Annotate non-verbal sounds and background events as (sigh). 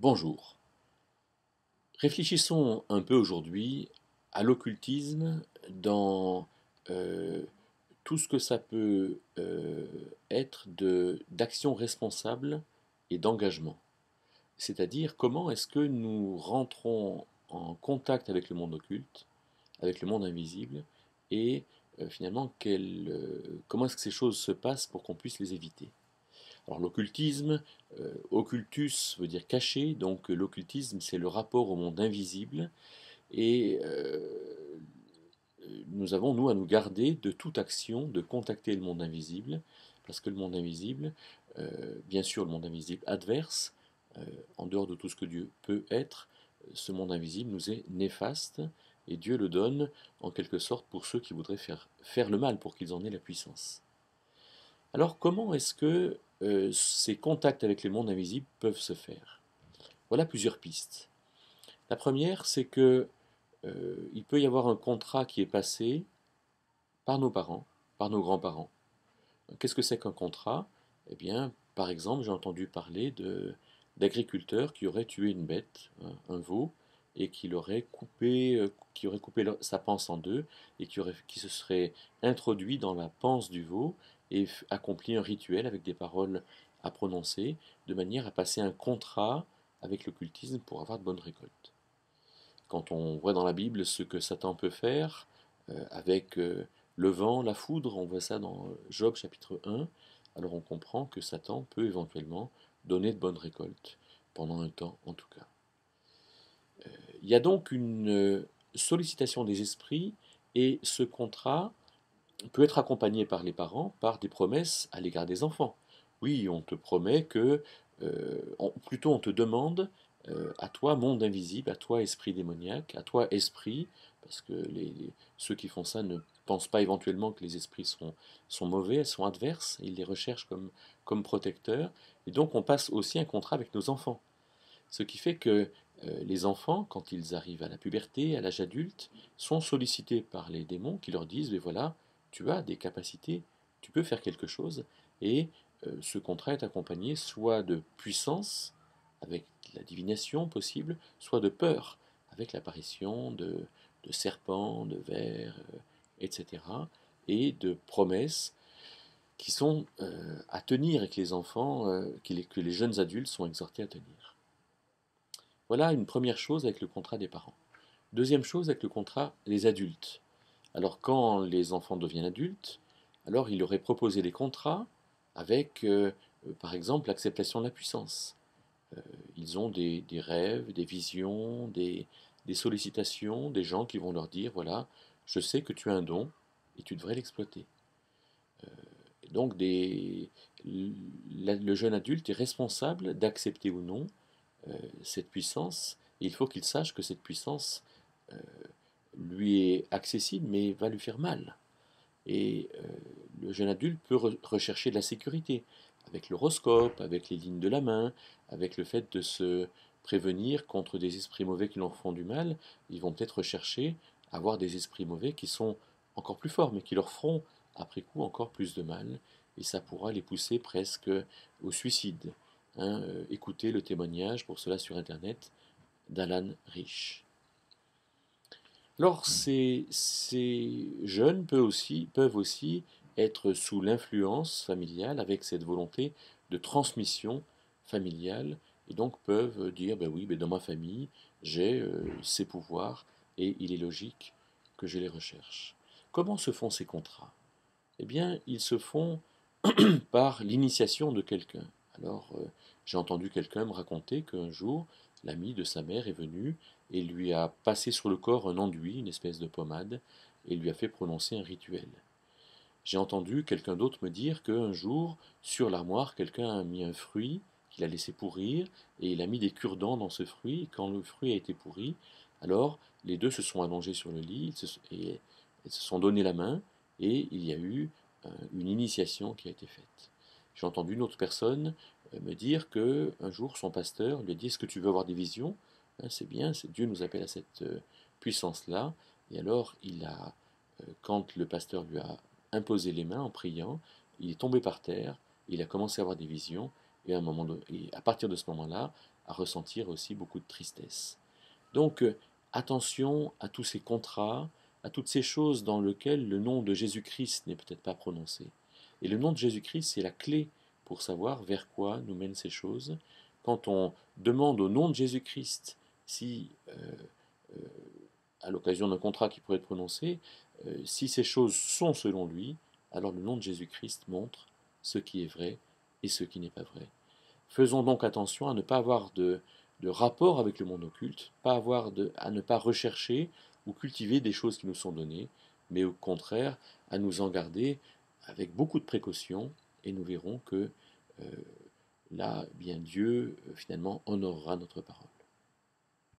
Bonjour. Réfléchissons un peu aujourd'hui à l'occultisme dans euh, tout ce que ça peut euh, être d'action responsable et d'engagement. C'est-à-dire comment est-ce que nous rentrons en contact avec le monde occulte, avec le monde invisible, et euh, finalement comment est-ce que ces choses se passent pour qu'on puisse les éviter? Alors l'occultisme, euh, occultus veut dire caché, donc l'occultisme c'est le rapport au monde invisible, et euh, nous avons nous à nous garder de toute action de contacter le monde invisible, parce que le monde invisible, euh, bien sûr le monde invisible adverse, en dehors de tout ce que Dieu peut être, ce monde invisible nous est néfaste, et Dieu le donne en quelque sorte pour ceux qui voudraient faire, faire le mal, pour qu'ils en aient la puissance. Alors comment est-ce que euh, ces contacts avec les mondes invisibles peuvent se faire Voilà plusieurs pistes. La première, c'est que euh, il peut y avoir un contrat qui est passé par nos parents, par nos grands-parents. Qu'est-ce que c'est qu'un contrat? Eh bien, par exemple, j'ai entendu parler d'agriculteurs qui auraient tué une bête, un, veau, et qui l'aurait coupé, euh, qui aurait coupé sa panse en deux, et qui, qui se serait introduit dans la panse du veau, et accomplit un rituel avec des paroles à prononcer, de manière à passer un contrat avec l'occultisme pour avoir de bonnes récoltes. Quand on voit dans la Bible ce que Satan peut faire euh, avec euh, le vent, la foudre, on voit ça dans Job chapitre 1, alors on comprend que Satan peut éventuellement donner de bonnes récoltes, pendant un temps en tout cas. Euh, il y a donc une sollicitation des esprits et ce contrat peut être accompagné par les parents par des promesses à l'égard des enfants. Oui, on te promet que, euh, plutôt on te demande, euh, à toi monde invisible, à toi esprit démoniaque, à toi esprit, parce que ceux qui font ça ne pensent pas éventuellement que les esprits sont, sont mauvais, sont adverses, ils les recherchent comme, protecteurs, et donc on passe aussi un contrat avec nos enfants. Ce qui fait que euh, les enfants, quand ils arrivent à la puberté, à l'âge adulte, sont sollicités par les démons qui leur disent, mais voilà, tu as des capacités, tu peux faire quelque chose, et euh, ce contrat est accompagné soit de puissance, avec la divination possible, soit de peur, avec l'apparition de, serpents, de vers, euh, etc., et de promesses qui sont euh, à tenir que les enfants, que les jeunes adultes sont exhortés à tenir. Voilà une première chose avec le contrat des parents. Deuxième chose avec le contrat des adultes. Alors quand les enfants deviennent adultes, alors il aurait proposé des contrats avec, euh, euh, par exemple, l'acceptation de la puissance. Euh, ils ont des, rêves, des visions, des, sollicitations, des gens qui vont leur dire, voilà, je sais que tu as un don et tu devrais l'exploiter. donc le jeune adulte est responsable d'accepter ou non cette puissance. Il faut qu'il sache que cette puissance lui est accessible, mais va lui faire mal. Et euh, le jeune adulte peut rechercher de la sécurité, avec l'horoscope, avec les lignes de la main, avec le fait de se prévenir contre des esprits mauvais qui leur font du mal. Ils vont peut-être rechercher à avoir des esprits mauvais qui sont encore plus forts, mais qui leur feront après coup encore plus de mal, et ça pourra les pousser presque au suicide. Hein. Euh, écoutez le témoignage pour cela sur Internet d'Alan Rich. Alors ces, jeunes peuvent aussi, être sous l'influence familiale avec cette volonté de transmission familiale et donc peuvent dire ben oui, ben dans ma famille j'ai euh, ces pouvoirs et il est logique que je les recherche. Comment se font ces contrats? Eh bien, ils se font (clears throat) par l'initiation de quelqu'un. Alors, euh, j'ai entendu quelqu'un me raconter qu'un jour, l'ami de sa mère est venu et lui a passé sur le corps un enduit, une espèce de pommade, et lui a fait prononcer un rituel. J'ai entendu quelqu'un d'autre me dire qu'un jour, sur l'armoire, quelqu'un a mis un fruit qu'il a laissé pourrir, et il a mis des cure-dents dans ce fruit, quand le fruit a été pourri, alors les deux se sont allongés sur le lit, et se sont donné la main, et il y a eu euh, une initiation qui a été faite. J'ai entendu une autre personne me dire que un jour son pasteur lui a dit Est-ce que tu veux avoir des visions? Hein, c'est bien, Dieu nous appelle à cette euh, puissance-là. Et alors, il a, euh, quand le pasteur lui a imposé les mains en priant, il est tombé par terre, il a commencé à avoir des visions, et à partir de ce moment-là, à ressentir aussi beaucoup de tristesse. Donc, euh, attention à tous ces contrats, à toutes ces choses dans lesquelles le nom de Jésus-Christ n'est peut-être pas prononcé. Et le nom de Jésus-Christ, c'est la clé pour savoir vers quoi nous mènent ces choses. Quand on demande au nom de Jésus-Christ si, euh, euh, à l'occasion d'un contrat qui pourrait être prononcé, si ces choses sont selon lui, alors le nom de Jésus-Christ montre ce qui est vrai et ce qui n'est pas vrai. Faisons donc attention à ne pas avoir de, rapport avec le monde occulte, pas avoir de, à ne pas rechercher ou cultiver des choses qui nous sont données, mais au contraire à nous en garder avec beaucoup de précaution, et nous verrons que euh, là, bien Dieu euh, finalement honorera notre parole.